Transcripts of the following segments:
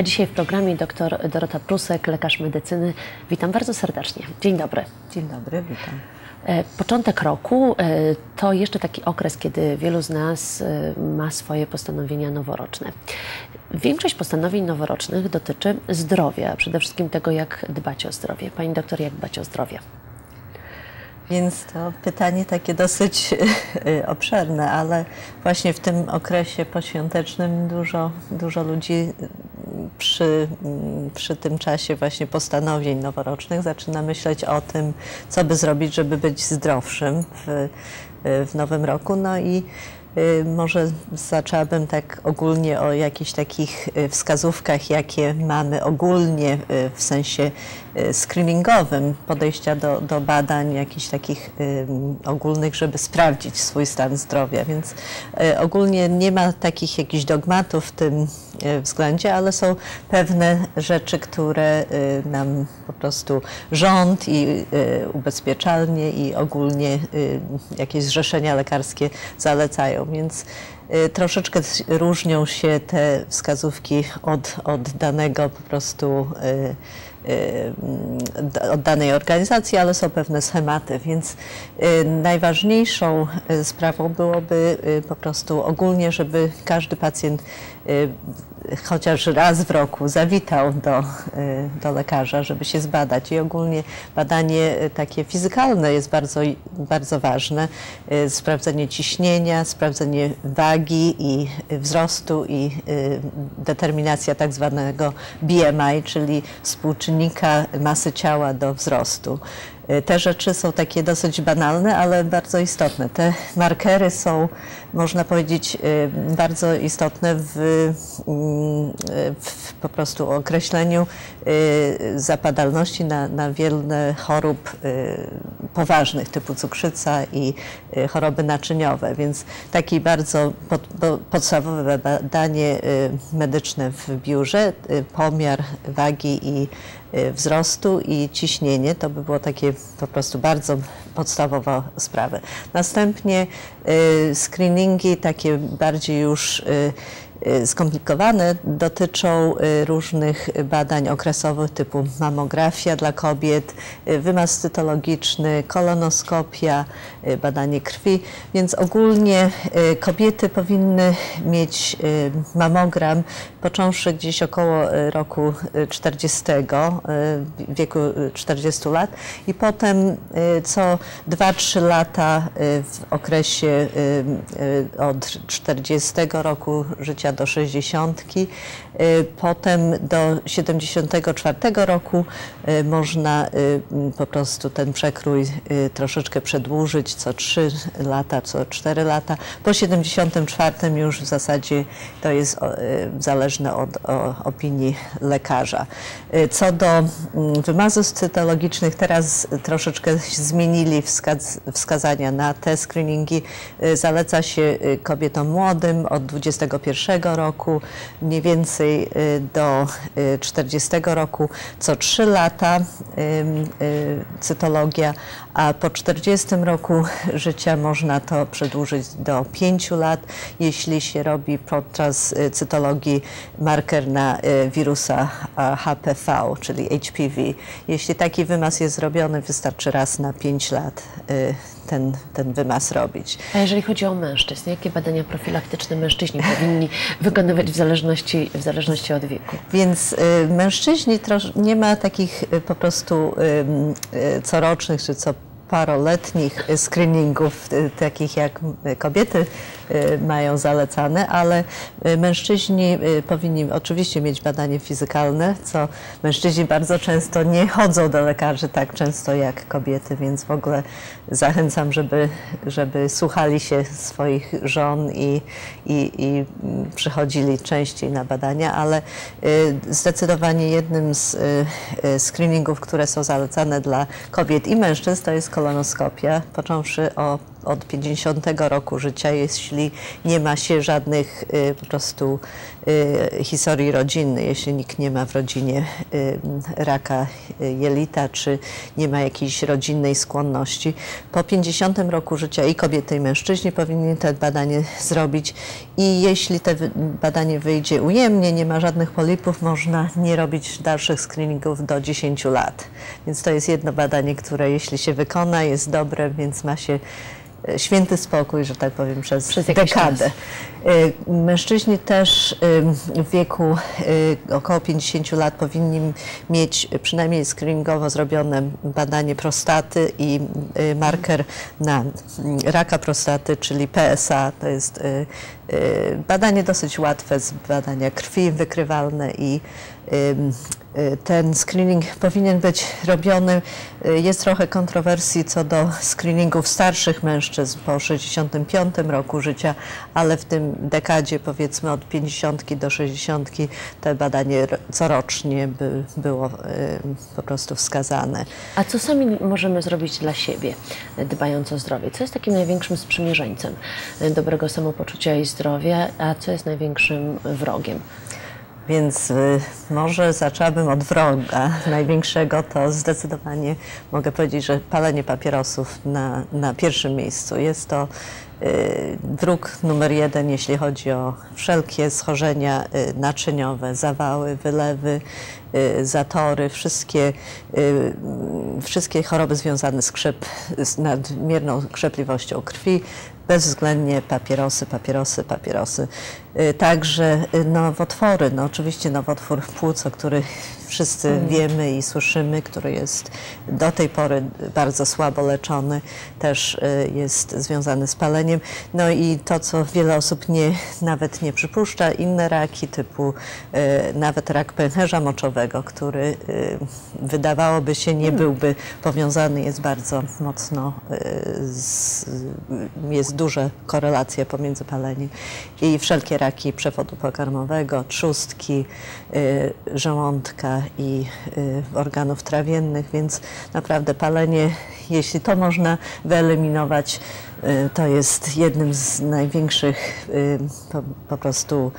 A dzisiaj w programie dr Dorota Prusek, lekarz medycyny. Witam bardzo serdecznie. Dzień dobry. Dzień dobry, witam. E, początek roku e, to jeszcze taki okres, kiedy wielu z nas e, ma swoje postanowienia noworoczne. Większość postanowień noworocznych dotyczy zdrowia, przede wszystkim tego, jak dbać o zdrowie. Pani doktor, jak dbać o zdrowie? Więc to pytanie takie dosyć obszerne, ale właśnie w tym okresie poświątecznym dużo, dużo ludzi przy, przy tym czasie właśnie postanowień noworocznych zaczyna myśleć o tym, co by zrobić, żeby być zdrowszym w, w nowym roku. No i y, może zaczęłabym tak ogólnie o jakichś takich y, wskazówkach, jakie mamy ogólnie y, w sensie screeningowym podejścia do, do badań jakichś takich ogólnych, żeby sprawdzić swój stan zdrowia. Więc ogólnie nie ma takich jakichś dogmatów w tym względzie, ale są pewne rzeczy, które e, nam po prostu rząd i e, ubezpieczalnie i ogólnie jakieś zrzeszenia lekarskie zalecają. Więc troszeczkę różnią się te wskazówki od, od danego po prostu od danej organizacji, ale są pewne schematy, więc najważniejszą sprawą byłoby po prostu ogólnie, żeby każdy pacjent chociaż raz w roku zawitał do, y, do lekarza, żeby się zbadać. I ogólnie badanie y, takie fizykalne jest bardzo, bardzo ważne. Y, sprawdzenie ciśnienia, sprawdzenie wagi i wzrostu i determinacja tak zwanego BMI, czyli współczynnika masy ciała do wzrostu. Te rzeczy są takie dosyć banalne, ale bardzo istotne. Te markery są, można powiedzieć, e, bardzo istotne w, mm, w po prostu określeniu e, zapadalności na, na wiele chorób poważnych typu cukrzyca i choroby naczyniowe. Więc takie bardzo pod, podstawowe badanie medyczne w biurze, pomiar wagi i Y, wzrostu i ciśnienie. To by było takie po prostu bardzo podstawowa sprawa. Następnie y, screeningi takie bardziej już Y, skomplikowane dotyczą y, różnych badań okresowych typu mamografia dla kobiet, y, wymaz cytologiczny, kolonoskopia, badanie krwi, więc ogólnie kobiety powinny mieć mamogram począwszy gdzieś około roku 40, wieku 40 lat i potem co 2-3 lata w okresie od 40 roku życia do 60. Y, potem do 74 roku y, można y, po prostu ten przekrój troszeczkę przedłużyć co 3 lata, co 4 lata. Po 74 już w zasadzie to jest zależne od opinii lekarza. Co do mm, wymazów cytologicznych, teraz troszeczkę zmienili wskazania na te screeningi. Zaleca się kobietom młodym od 21 roku, mniej więcej y, do 40 y, roku, co 3 lata y, cytologia, a po 40 roku życia można to przedłużyć do 5 lat, jeśli się robi podczas cytologii marker na wirusa HPV, czyli HPV. Jeśli taki wymaz jest zrobiony, wystarczy raz na 5 lat ten, ten wymaz robić. A jeżeli chodzi o mężczyzn, jakie badania profilaktyczne mężczyźni powinni wykonywać w zależności, w zależności od wieku? Więc y, mężczyźni nie ma takich y, po prostu y, corocznych czy co paroletnich screeningów, takich jak kobiety mają zalecane, ale mężczyźni powinni oczywiście mieć badanie fizykalne, co mężczyźni bardzo często nie chodzą do lekarzy tak często jak kobiety, więc w ogóle zachęcam, żeby, żeby słuchali się swoich żon i, i, i przychodzili częściej na badania, ale zdecydowanie jednym z screeningów, które są zalecane dla kobiet i mężczyzn, to jest kolonoskopia, począwszy o, od 50 roku życia, jeśli nie ma się żadnych y, po prostu y, historii rodzinnej, jeśli nikt nie ma w rodzinie y, raka jelita, czy nie ma jakiejś rodzinnej skłonności. Po 50 roku życia i kobiety, i mężczyźni powinni te badanie zrobić i jeśli te badanie wyjdzie ujemnie, nie ma żadnych polipów, można nie robić dalszych screeningów do 10 lat. Więc to jest jedno badanie, które jeśli się wykona, jest dobre, więc ma się święty spokój, że tak powiem, przez, przez dekadę. E, mężczyźni też w wieku e, około 50 lat powinni mieć przynajmniej screeningowo zrobione badanie prostaty i marker na raka prostaty, czyli PSA. To jest badanie dosyć łatwe z badania krwi wykrywalne i Y, ten screening powinien być robiony. Y, jest trochę kontrowersji co do screeningów starszych mężczyzn po 65 roku życia, ale w tym dekadzie powiedzmy od 50 do 60 to badanie corocznie by było y, po prostu wskazane. A co sami możemy zrobić dla siebie, dbając o zdrowie? Co jest takim największym sprzymierzeńcem dobrego samopoczucia i zdrowia, a co jest największym wrogiem? Więc y, może zaczęłabym od wroga największego, to zdecydowanie mogę powiedzieć, że palenie papierosów na, na pierwszym miejscu. Jest to y, wróg numer jeden, jeśli chodzi o wszelkie schorzenia y, naczyniowe, zawały, wylewy, zatory, wszystkie, wszystkie choroby związane z, krzep, z nadmierną krzepliwością krwi, bezwzględnie papierosy, papierosy, papierosy. Y, także y, nowotwory, no oczywiście nowotwór płuc, o których wszyscy mm. wiemy i słyszymy, który jest do tej pory bardzo słabo leczony, też y, jest związany z paleniem. No i to, co wiele osób nie, nawet nie przypuszcza, inne raki typu nawet rak pęcherza moczowego, który wydawałoby się nie mm. byłby powiązany, jest bardzo mocno, z, jest duża korelacja pomiędzy paleniem i wszelkie raki przewodu pokarmowego, trzustki, y, żołądka i y, organów trawiennych, więc naprawdę palenie, jeśli to można wyeliminować, Y, to jest jednym z największych y, po, po, prostu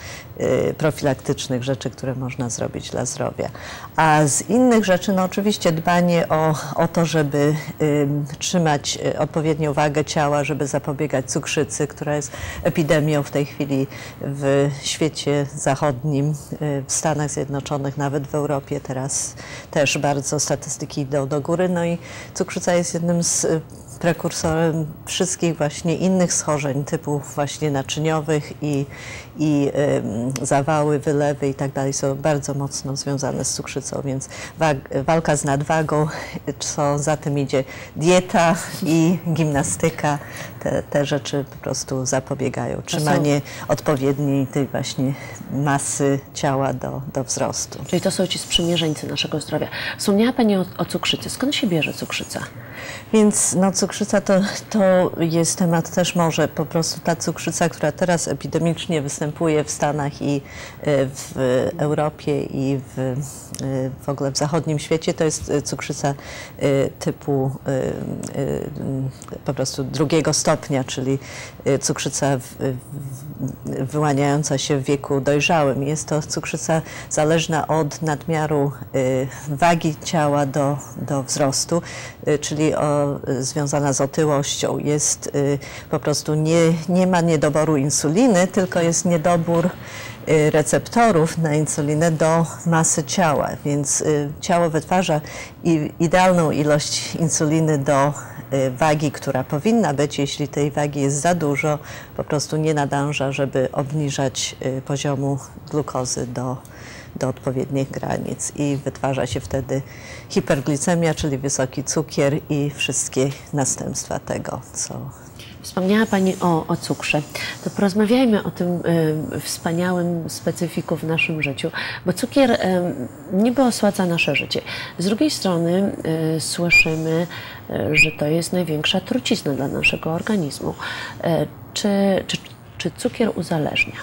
y, profilaktycznych rzeczy, które można zrobić dla zdrowia. A z innych rzeczy, no oczywiście dbanie o, o to, żeby trzymać odpowiednią wagę ciała, żeby zapobiegać cukrzycy, która jest epidemią w tej chwili w świecie zachodnim, w Stanach Zjednoczonych, nawet w Europie teraz też bardzo statystyki idą do góry. No i cukrzyca jest jednym z prekursorem wszystkich właśnie innych schorzeń typu właśnie naczyniowych i, i y, zawały, wylewy i tak dalej są bardzo mocno związane z cukrzycą, więc walka z nadwagą, co za tym idzie dieta i gimnastyka, te, te rzeczy po prostu zapobiegają. Trzymanie odpowiedniej tej właśnie masy ciała do, do wzrostu. Czyli to są ci sprzymierzeńcy naszego zdrowia. Wspomniała Pani o, o cukrzycy. Skąd się bierze cukrzyca? Więc no, cukrzyca to, to jest temat też może po prostu ta cukrzyca, która teraz epidemicznie występuje w Stanach i e, w Europie i w, e, w ogóle w zachodnim świecie, to jest e, cukrzyca typu po prostu drugiego stopnia, czyli cukrzyca wyłaniająca się w wieku dojrzałym. Jest to cukrzyca zależna od nadmiaru wagi ciała do, do wzrostu, czyli o, związana z otyłością. Jest y, po prostu nie, nie ma niedoboru insuliny, tylko jest niedobór y, receptorów na insulinę do masy ciała, więc y, ciało wytwarza idealną ilość insuliny do wagi, która powinna być. Jeśli tej wagi jest za dużo, po prostu nie nadąża, żeby obniżać poziomu glukozy do do odpowiednich granic i wytwarza się wtedy hiperglicemia, czyli wysoki cukier i wszystkie następstwa tego, co Wspomniała Pani o, o cukrze. To porozmawiajmy o tym y, wspaniałym specyfiku w naszym życiu, bo cukier y, niby osłaca nasze życie. Z drugiej strony y, słyszymy, y, że to jest największa trucizna dla naszego organizmu. Czy, czy, czy cukier uzależnia?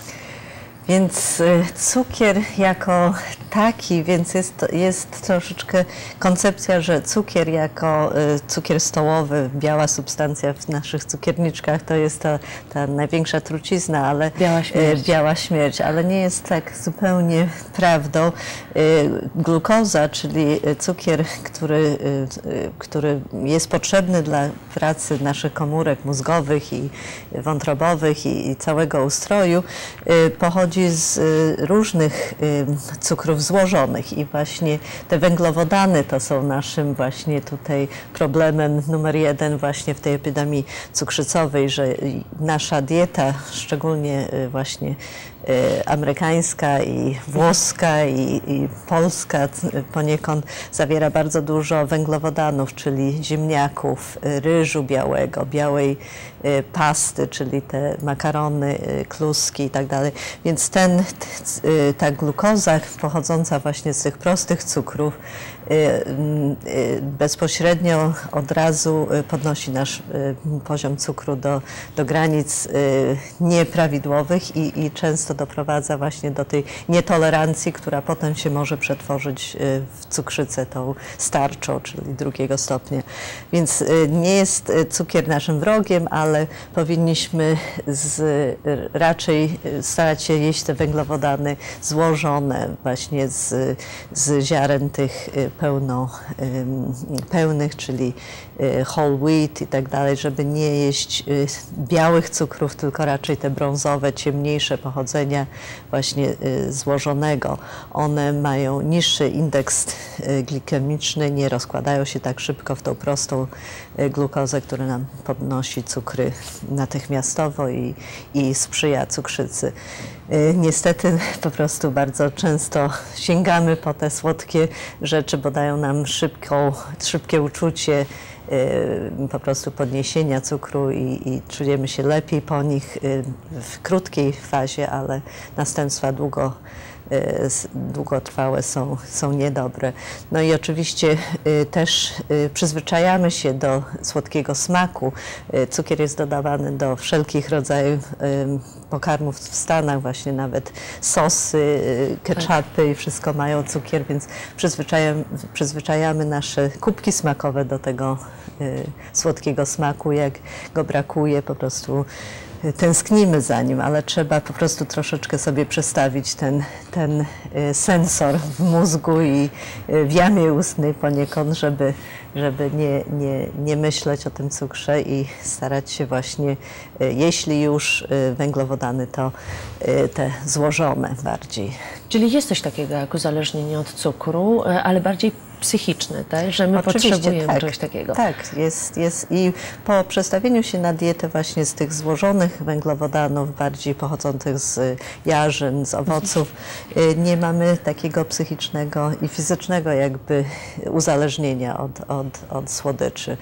Więc y, cukier jako taki, więc jest, jest troszeczkę koncepcja, że cukier jako y, cukier stołowy, biała substancja w naszych cukierniczkach to jest ta, ta największa trucizna, ale Biała śmierć. biała śmierć, ale nie jest tak zupełnie prawdą. Glukoza, czyli cukier, który, który jest potrzebny dla pracy naszych komórek mózgowych i wątrobowych i, i całego ustroju, pochodzi z różnych cukrów złożonych. I właśnie te węglowodany to są naszym właśnie tutaj problemem numer jeden właśnie w tej epidemii cukrzycowej, że nasza dieta, szczególnie właśnie amerykańska i włoska i, i, polska poniekąd zawiera bardzo dużo węglowodanów, czyli ziemniaków, ryżu białego, białej pasty, czyli te makarony, kluski i tak dalej. Więc ten, ta glukoza pochodząca właśnie z tych prostych cukrów bezpośrednio od razu podnosi nasz poziom cukru do, do granic nieprawidłowych i, i często doprowadza właśnie do tej nietolerancji, która potem się może przetworzyć w cukrzycę tą starczą, czyli drugiego stopnia. Więc nie jest cukier naszym wrogiem, ale powinniśmy z, raczej starać się jeść te węglowodany złożone właśnie z, z ziaren tych pełno, pełnych, czyli whole wheat i tak dalej, żeby nie jeść białych cukrów, tylko raczej te brązowe, ciemniejsze pochodzenia właśnie złożonego. One mają niższy indeks glikemiczny, nie rozkładają się tak szybko w tą prostą glukozę, która nam podnosi cukry natychmiastowo i, i sprzyja cukrzycy. Niestety po prostu bardzo często sięgamy po te słodkie rzeczy, bo dają nam szybką, szybkie uczucie po prostu podniesienia cukru i, i, czujemy się lepiej po nich w krótkiej fazie, ale następstwa długo długotrwałe są, są niedobre. No i oczywiście też przyzwyczajamy się do słodkiego smaku. Cukier jest dodawany do wszelkich rodzajów pokarmów w Stanach, właśnie nawet sosy, ketchupy i wszystko mają cukier, więc przyzwyczajamy, przyzwyczajamy nasze kubki smakowe do tego słodkiego smaku. Jak go brakuje, po prostu tęsknimy za nim, ale trzeba po prostu troszeczkę sobie przestawić ten, ten sensor w mózgu i w jamie ustnej poniekąd, żeby, żeby nie, nie, nie myśleć o tym cukrze i starać się właśnie, jeśli już węglowodany, to te złożone bardziej. Czyli jest coś takiego jak uzależnienie od cukru, ale bardziej psychiczne, tak? że my Oczywiście, potrzebujemy tak, czegoś takiego. Tak, jest, jest i po przestawieniu się na dietę właśnie z tych złożonych węglowodanów, bardziej pochodzących z jarzyn, z owoców, nie mamy takiego psychicznego i fizycznego jakby uzależnienia od, od, od słodyczy.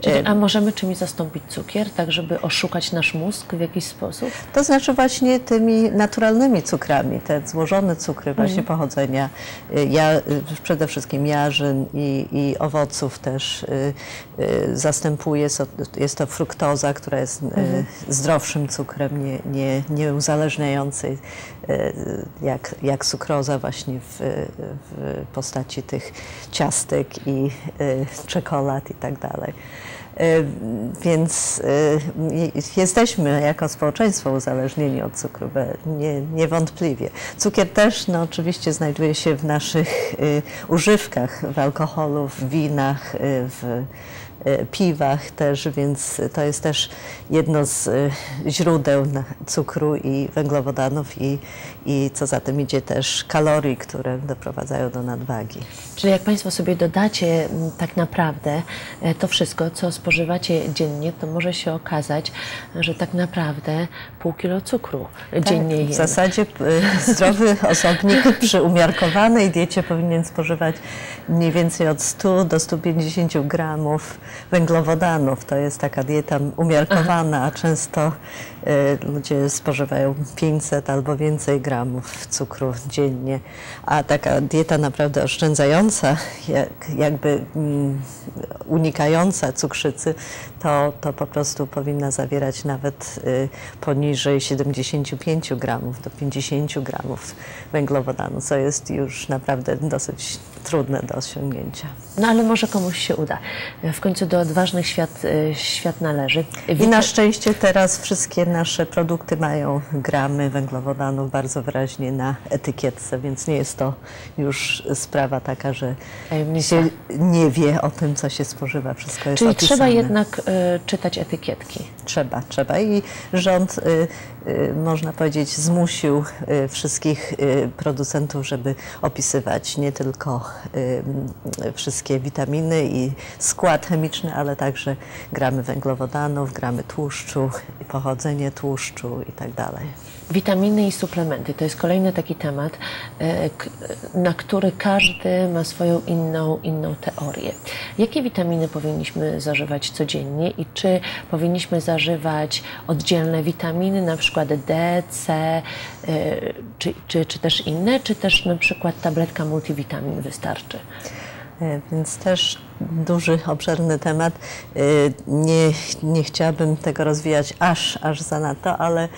Czyli, a możemy czymś zastąpić cukier, tak żeby oszukać nasz mózg w jakiś sposób? To znaczy właśnie tymi naturalnymi cukrami, te złożone cukry właśnie pochodzenia, ja, przede wszystkim jarzyn i, i owoców też y, y, zastępuje, jest to fruktoza, która jest y, zdrowszym cukrem, nie, nie, nie uzależniającej jak, jak cukroza właśnie w, w postaci tych ciastek i czekolad i tak dalej. Więc jesteśmy jako społeczeństwo uzależnieni od cukru, nie, niewątpliwie. Cukier też no, oczywiście znajduje się w naszych używkach, w alkoholu, w winach, w piwach też, więc to jest też jedno z źródeł cukru i węglowodanów i, i co za tym idzie też kalorii, które doprowadzają do nadwagi. Czyli jak Państwo sobie dodacie tak naprawdę to wszystko, co spożywacie dziennie, to może się okazać, że tak naprawdę pół kilo cukru dziennie tak, jemy. W zasadzie zdrowy osobnik przy umiarkowanej diecie powinien spożywać mniej więcej od 100 do 150 gramów węglowodanów. To jest taka dieta umiarkowana, a często y, ludzie spożywają 500 albo więcej gramów cukru dziennie. A taka dieta naprawdę oszczędzająca, jak, jakby mm, unikająca cukrzycy, to, to po prostu powinna zawierać nawet y, poniżej 75 gramów do 50 gramów węglowodanu, co jest już naprawdę dosyć trudne do osiągnięcia. No ale może komuś się uda. W końcu do odważnych świat, y, świat należy. I na szczęście teraz wszystkie nasze produkty mają gramy węglowodanów bardzo wyraźnie na etykietce, więc nie jest to już sprawa taka, że Tajemnica. się nie wie o tym, co się spożywa. Wszystko jest Czyli opisane. trzeba jednak y, czytać etykietki. Trzeba, trzeba. I rząd, y, y, można powiedzieć, zmusił y, wszystkich producentów, żeby opisywać nie tylko wszystkie witaminy i skład chemiczny, ale także gramy węglowodanów, gramy tłuszczu, pochodzenie tłuszczu i tak. Witaminy i suplementy to jest kolejny taki temat, e, na który każdy ma swoją inną, inną teorię. Jakie witaminy powinniśmy zażywać codziennie i czy powinniśmy zażywać oddzielne witaminy, na przykład D, C, e, czy, czy, czy też inne, czy też na przykład tabletka multivitamin wystarczy? E, Więc też duży, obszerny temat. Nie, nie chciałabym tego rozwijać aż, aż za nadto, ale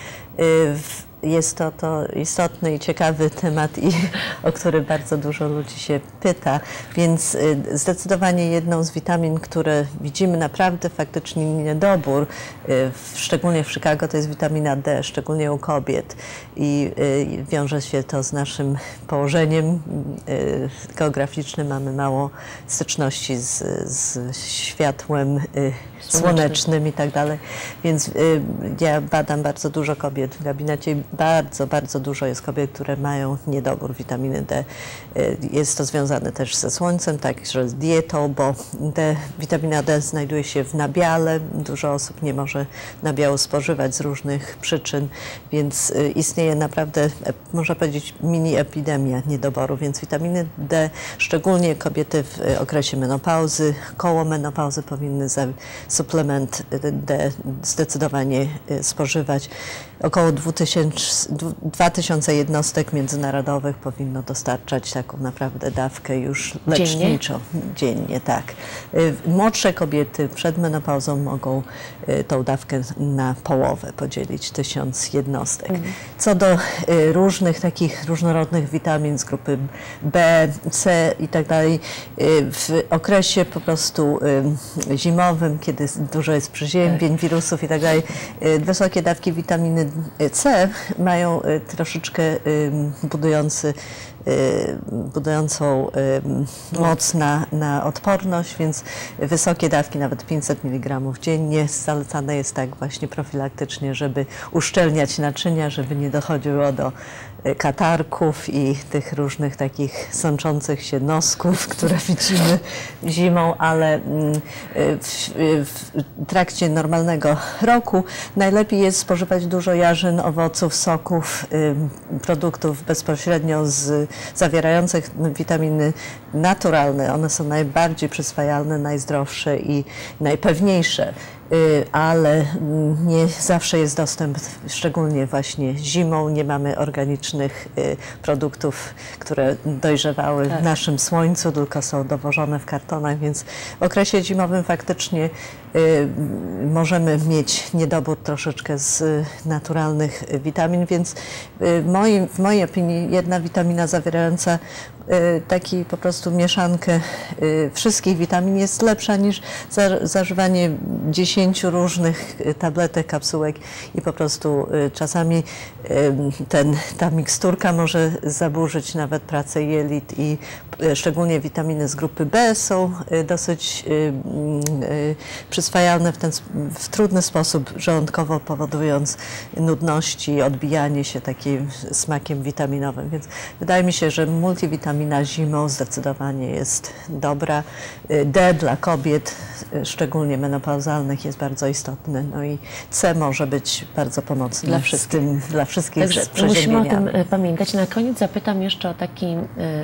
e, w- jest to, to istotny i ciekawy temat, i, o który bardzo dużo ludzi się pyta. Więc e, zdecydowanie jedną z witamin, które widzimy naprawdę faktycznie niedobór, w- szczególnie w Chicago, to jest witamina D, szczególnie u kobiet. I e, wiąże się to z naszym położeniem geograficznym. Mamy mało styczności z, z światłem słonecznym i tak dalej. Więc y, ja badam bardzo dużo kobiet w gabinecie bardzo, bardzo dużo jest kobiet, które mają niedobór witaminy D. Y, jest to związane też ze słońcem, także z dietą, bo D, witamina D znajduje się w nabiale. Dużo osób nie może nabiału spożywać z różnych przyczyn, więc y, istnieje naprawdę, e, można powiedzieć, mini epidemia niedoboru, więc witaminy D, szczególnie kobiety w y, okresie menopauzy, koło menopauzy powinny za suplement D zdecydowanie spożywać. Około 2000, dwu- 2000 jednostek międzynarodowych powinno dostarczać taką naprawdę dawkę już Dziennie? leczniczą. Dziennie, tak. Y, Młodsze kobiety przed menopauzą mogą y, tą dawkę na połowę podzielić, 1000 jednostek. Co do y, różnych takich różnorodnych witamin z grupy B, C i tak dalej, w okresie po prostu zimowym, kiedy dużo jest przeziębień, wirusów i tak dalej, wysokie dawki witaminy C mają y, troszeczkę budujący budującą y, moc na, na odporność, więc wysokie dawki, nawet 500 mg dziennie, zalecane jest tak właśnie profilaktycznie, żeby uszczelniać naczynia, żeby nie dochodziło do y, katarków i tych różnych takich sączących się nosków, które widzimy zimą, ale mm, y, w, w trakcie normalnego roku najlepiej jest spożywać dużo jarzyn, owoców, soków, y, produktów bezpośrednio z, zawierających witaminy naturalne. One są najbardziej przyswajalne, najzdrowsze i najpewniejsze. Y, Ale nie zawsze jest dostęp, szczególnie właśnie zimą. Nie mamy organicznych y, produktów, które dojrzewały w naszym słońcu, tylko są dowożone w kartonach, więc w okresie zimowym faktycznie y, możemy mieć niedobór troszeczkę z naturalnych witamin, więc y, moim, w mojej opinii jedna witamina zawierająca taki po prostu mieszankę y, wszystkich witamin jest lepsza niż za, zażywanie 10 różnych y, tabletek, kapsułek i po prostu y, czasami y, ten, ta miksturka może zaburzyć nawet pracę jelit i y, szczególnie witaminy z grupy B są y, dosyć y, mm, y, przyswajalne w ten w trudny sposób żołądkowo powodując nudności, odbijanie się takim smakiem witaminowym. Więc wydaje mi się, że multivitamina zimą zdecydowanie jest dobra. Y, D dla kobiet, y, szczególnie menopauzalnych, jest bardzo istotny. No i C może być bardzo pomocny Dla wszystkich. tym, dla wszystkich Także musimy o tym e, pamiętać. Na koniec zapytam jeszcze o taki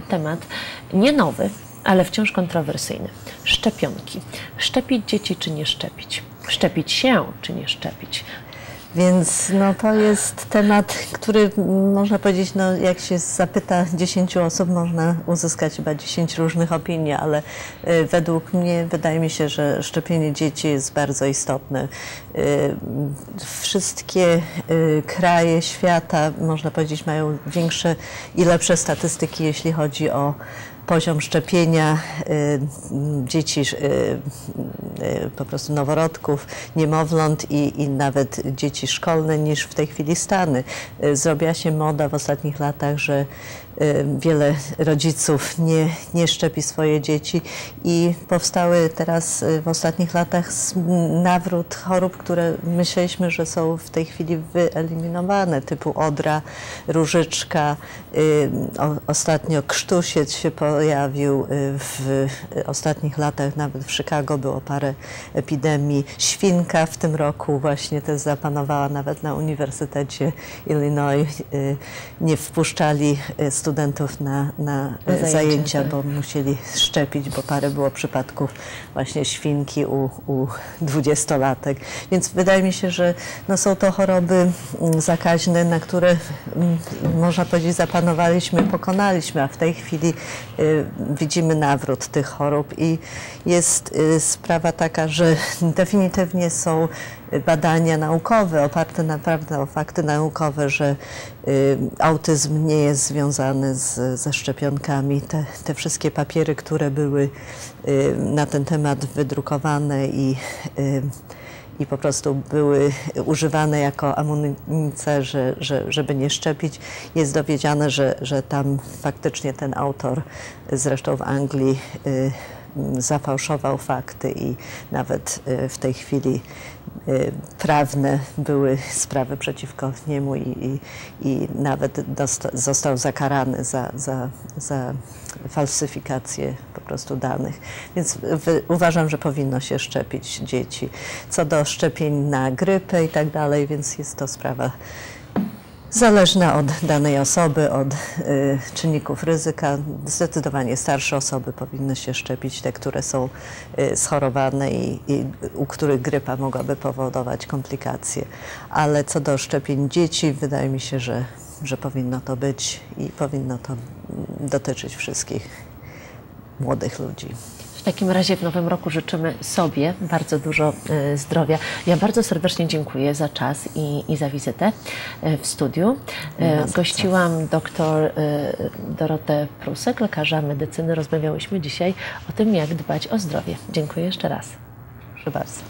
temat, nie nowy, ale wciąż kontrowersyjny. Szczepionki. Szczepić dzieci czy nie szczepić? Szczepić się czy nie szczepić? Więc no, to jest temat, który można powiedzieć, no, jak się zapyta 10 osób, można uzyskać chyba 10 różnych opinii, ale y, według mnie wydaje mi się, że szczepienie dzieci jest bardzo istotne. Y, wszystkie y, kraje świata, można powiedzieć, mają większe i lepsze statystyki, jeśli chodzi o poziom szczepienia y, dzieci, y, y, po prostu noworodków, niemowląt i, i nawet dzieci szkolne niż w tej chwili Stany. Zrobiła się moda w ostatnich latach, że wiele rodziców nie, nie szczepi swoje dzieci i powstały teraz w ostatnich latach nawrót chorób, które myśleliśmy, że są w tej chwili wyeliminowane, typu odra, różyczka, ostatnio krztusiec się pojawił w ostatnich latach, nawet w Chicago było parę epidemii. Świnka w tym roku właśnie też zapanowała nawet na Uniwersytecie Illinois. Nie wpuszczali studentów na, na zajęcia, zajęcia tak. bo musieli szczepić, bo parę było przypadków właśnie świnki u, u dwudziestolatek. Więc wydaje mi się, że no są to choroby mm, zakaźne, na które mm, można powiedzieć zapanowaliśmy, pokonaliśmy, a w tej chwili y, widzimy nawrót tych chorób i jest y, sprawa taka, że definitywnie są badania naukowe, oparte naprawdę o fakty naukowe, że y, autyzm nie jest związany z, ze szczepionkami. Te, te wszystkie papiery, które były y, na ten temat wydrukowane i y, i po prostu były używane jako amunicja, że, że, żeby nie szczepić. Jest dowiedziane, że, że tam faktycznie ten autor, zresztą w Anglii, y, zafałszował fakty i nawet y, w tej chwili y, prawne były sprawy przeciwko niemu i, i, i nawet został zakarany za, za, za falsyfikację po prostu danych. Więc uważam, że powinno się szczepić dzieci. Co do szczepień na grypę i tak dalej, więc jest to sprawa zależna od danej osoby, od y, czynników ryzyka. Zdecydowanie starsze osoby powinny się szczepić, te, które są y, schorowane i, i, u których grypa mogłaby powodować komplikacje. Ale co do szczepień dzieci, wydaje mi się, że, że powinno to być i powinno to dotyczyć wszystkich młodych ludzi. W takim razie w nowym roku życzymy sobie bardzo dużo e, zdrowia. Ja bardzo serdecznie dziękuję za czas i, i za wizytę e, w studiu. E, gościłam doktor Dorotę Prusek, lekarza medycyny. Rozmawiałyśmy dzisiaj o tym, jak dbać o zdrowie. Dziękuję jeszcze raz. Proszę bardzo.